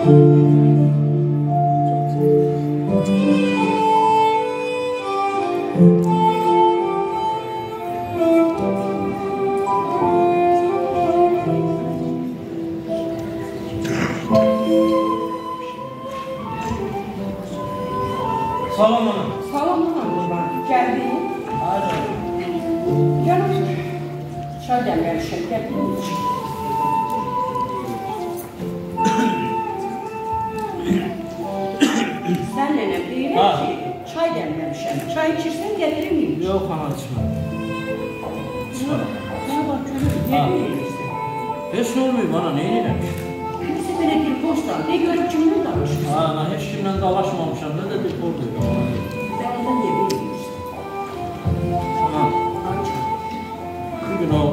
Salomona. Salomona mı var? Geldi. Aynen. Canım. Şöyle. Ne diyeyim Ha. ki? Çay demlemişim. Çay içirsen gelirim miyim? Yok ana içmə. İçmərəm. Bana bak görürüm. Ne bilirsin? Heç olmayıb ana, nə edirəm? Kimse böyle bir postal. Ne görüp kimle danışırsın? Ha, ana heç kimlə dalaşmamışam. Nə də bir qorxuyum. Benden ne bilirsin? Ana, Aç. bu gün o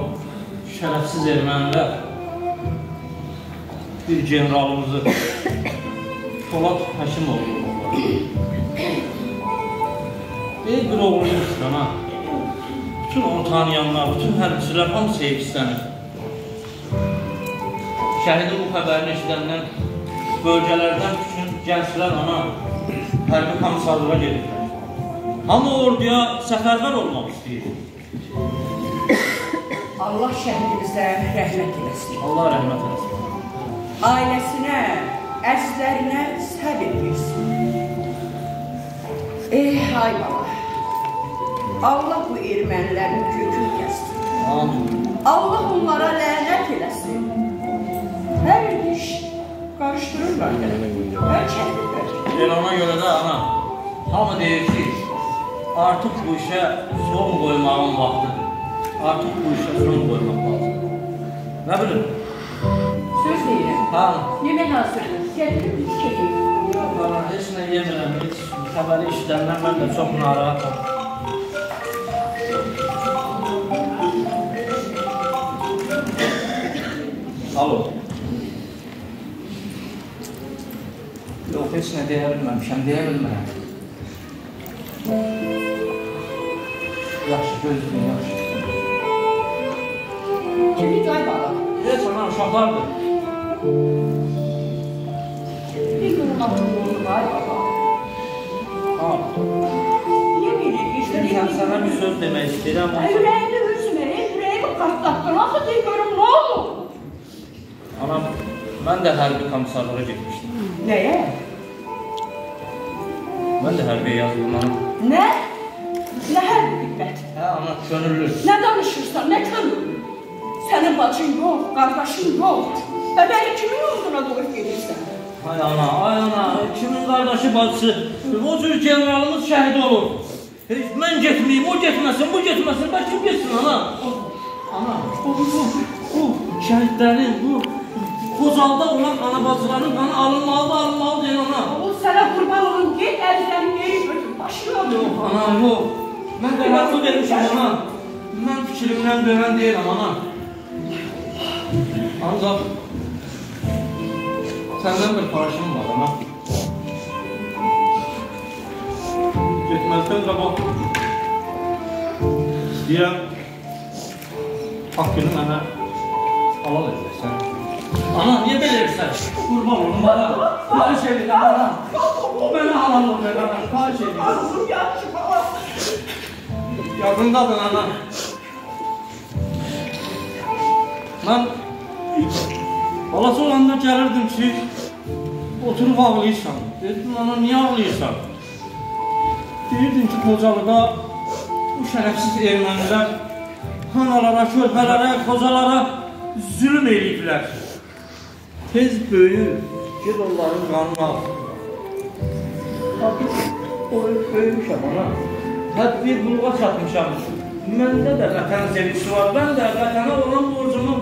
şərəfsiz ermənilər bir generalımızı Polat Həkimoğlu Deyil bir oğluymuş ana. Bütün onu tanıyanlar, bütün hərbçilər hamısı heyfslənir. Şəhidin bu xəbərini eşidəndən bölgələrdən bütün gənclər ana hərbi komissarlığa gedirlər. Hamı orduya səfərbər olmaq istəyir. Allah şəhidimizə rəhmət eləsin. Allah rəhmət eləsin. Ailəsinə, əzizlərinə səbir versin. Eh, ay bala. Allah bu ermənilərin kökünü kəssin. Allah onlara lənət eləsin. Hər iş qarışdırırlar. Hər çəvirlər. Elə ona görə də ana, hamı deyir ki, artıq bu işə son qoymağın vaxtıdır. Artıq bu işə son qoymaq lazımdır. Nə bilim? Söz deyirəm. Ha, Yemək hazırdır. İçeyim. yox ana, heç nə yemirəm, heç xəbəri işləndən mən də çox narahatam. Alo. Yox, heç nə deyə bilməmişəm, deyə bilmərəm. Yaxşı, gözlüyün, yaxşı. Kimi ay bala. Heç ana, uşaqlardır. Sən sənə bir söz demək istəyirəm. Ay ürəyimdə üzmə, ürəyimi partlatdın. Axı deyə görüm nə olur? Anam, mən də hərbi komissarlığa getmişdim. Nəyə? Mən də hərbiyə yazıldım anam. Nə? Nə hər diqqət? Hə, ana, könüllü. Nə danışırsan, nə könüllü? Sənin bacın yox, qardaşın yox. Və məni kimin uğruna qoyub gedirsən? Ay ana, ay ana, kimin qardaşı, bacısı, o cür generalımız şəhid olur. Heç mən getməyim, o getməsin, bu getməsin, bəlkə getsin ana? Ana, bu, bu, bu şəhidlərin, bu Qozalda olan ana bacıların qanı alınmalıdır, alınmalıdır ana. O sənə qurban olun, get əzizlərini geri götür, başına. Yox, ana, yox. Mən qərarlı vermişəm ana. Mən fikrimdən dönən deyiləm ana. Ancaq səndən bir xahişim var ana. Getməzdən qabaq istəyirəm haqqını mənə halal. Ana, niyə belə edirsən? Qurban olum bana. Xahiş edirəm ana. Mənə halal ol ver ana. Xahiş edirəm. Ağzım yaxşı bala. Yadındadır ana. Mən balası olanda gəlirdim ki, oturub ağlayırsan. Dedim, ana niyə ağlayırsan? Deyirdim ki, qocalığa bu şərəfsiz ermənilər hanalara, körpələrə, qocalara zülüm eləyiblər. Tez böyür, ged onların qanını al. Artıq o böyümüşəm ana. Tədbir buluğa çatmışam. Məndə də vətən sevgisi var. Mən də vətənə olan borcumu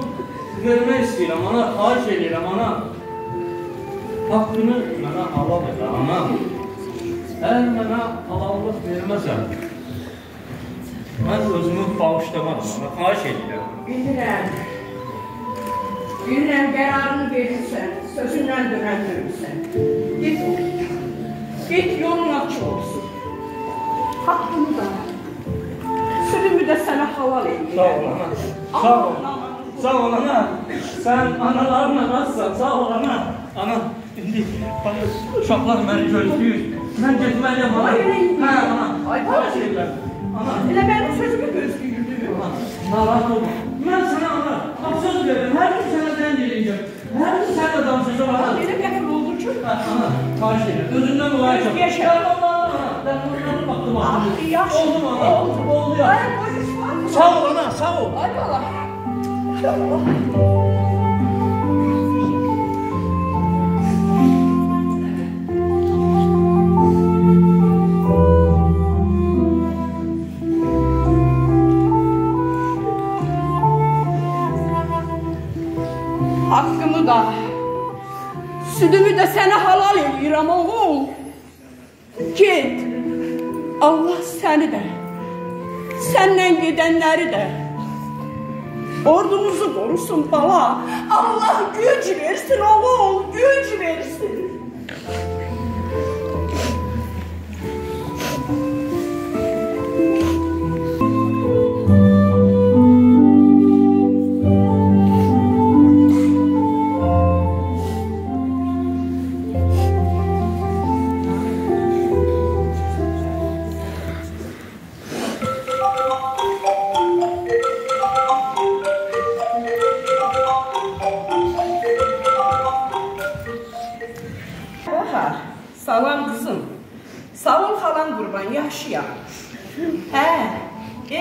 vermək istəyirəm, ana. Xahiş edirəm, ana. Haqqını mənə halal et, ana. Əgər mənə halallıq verməsən, mən özümü bağışlamaram, ana. Xahiş edirəm. Bilirəm. Bilirəm qərarını verirsən, sözündən dönəndürürsən. Get. Get yolun açıq olsun. Haqqını da, sürümü də sənə halal edirəm. Sağ ol, ana. Sağ ol. Sağ ol, ana. Sən analarla razısan, sağ ol, ana. Ana, indi uşaqlar məni gözləyir. Mən getməliyəm, ana. Hə, ana. Ay, edirəm. Ana, Elə mənim sözümü gözləyirdi. ana. Narahat olma. Mən sənə, ana, bax söz verirəm. Hər gün sənə zəng eləyəcəm. Hər gün sənlə danışacağım, ana. Elə qəfil oldu ki, ana, xahiş edirəm. Özündən mülayim ol. Yaşa. Ben onlara baktım Ah, yaxşı. Oldu mu ana? Oldu. Oldu ya. Ay, polis var. Sağ ol ana, sağ ol. Ay Allah. Hakkımı da, sütümü de sana halal ediyorum oğul. Git, Allah seni de, senden gidenleri de, ordumuzu qorusun bala. Allah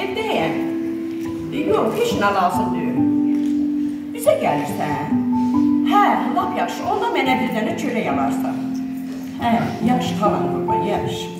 evdəyəm. Yox, heç nə lazım deyil. Bizə gəlirsən? Hə, lap yaxşı. Onda mənə bir dənə çörək alarsan. Hə, yaxşı xalan qurban, yaxşı.